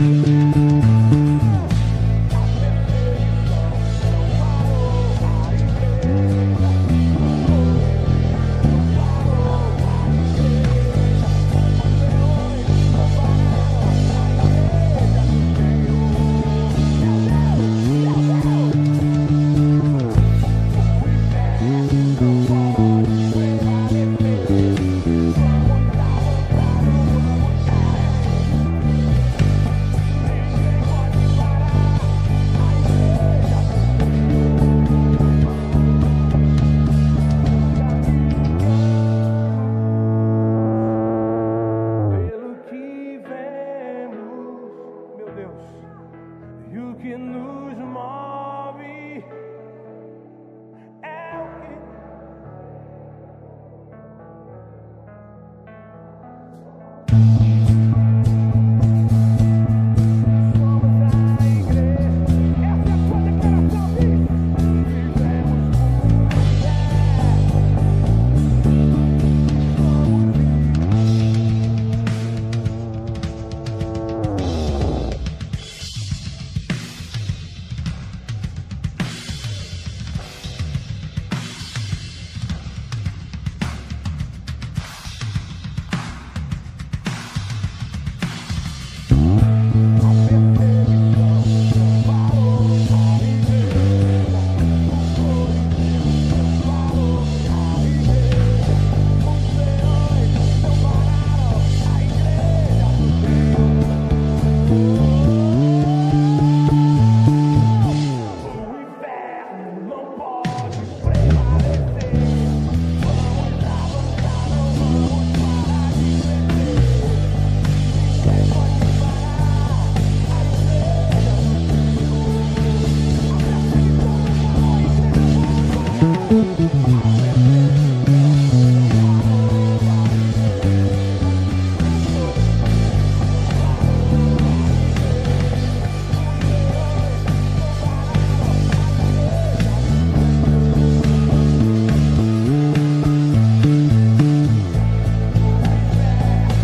Pelo e o que nos move Thank you.